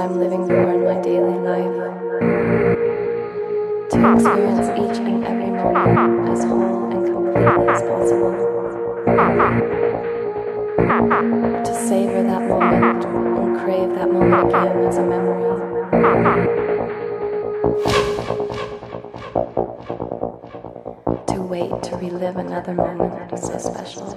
what I'm living for in my daily life. To experience each and every moment as whole and completely as possible. To savor that moment and crave that moment again as a memory. To wait to relive another moment so special.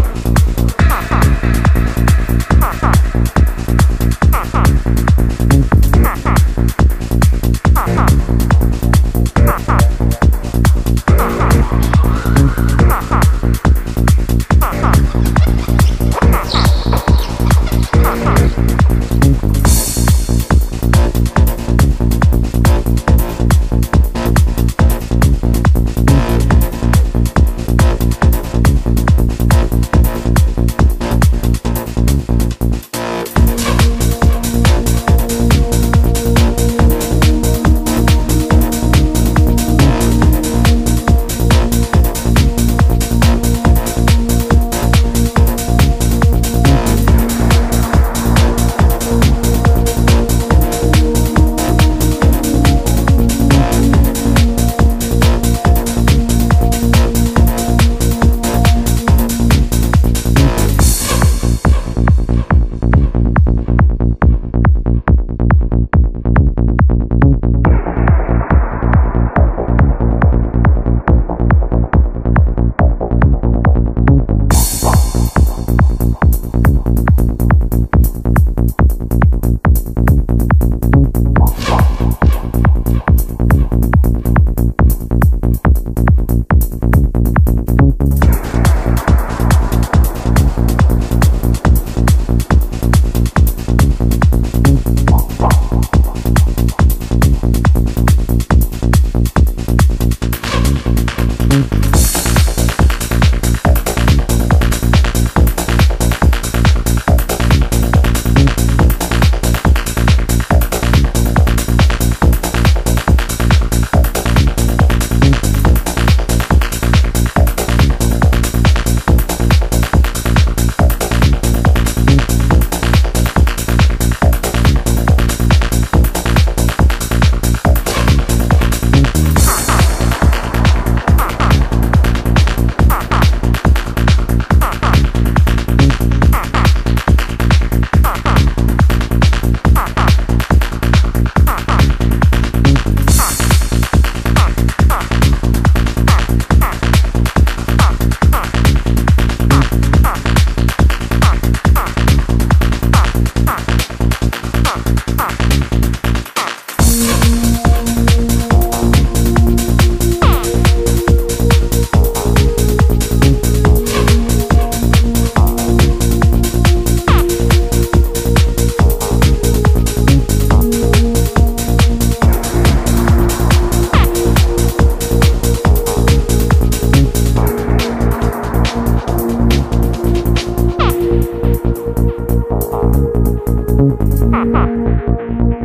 To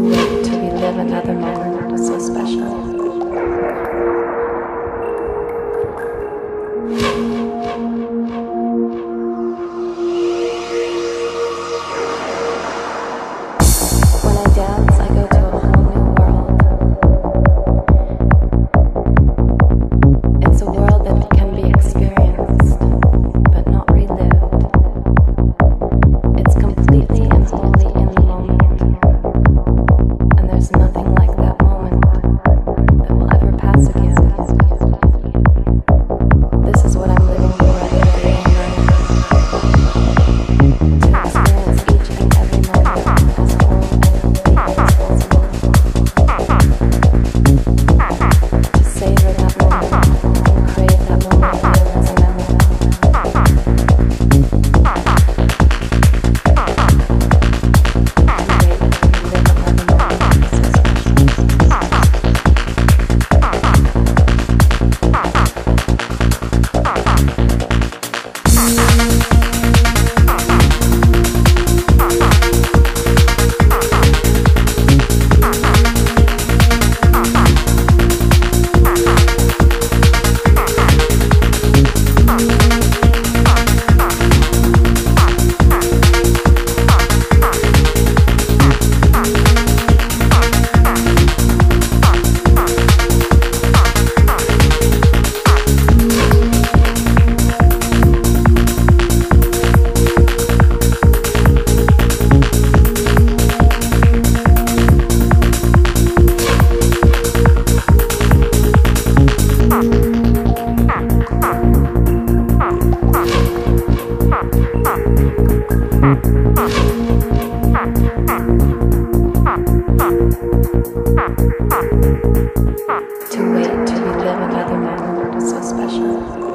live, to relive another moment was so special. To wait to be given another man is so special.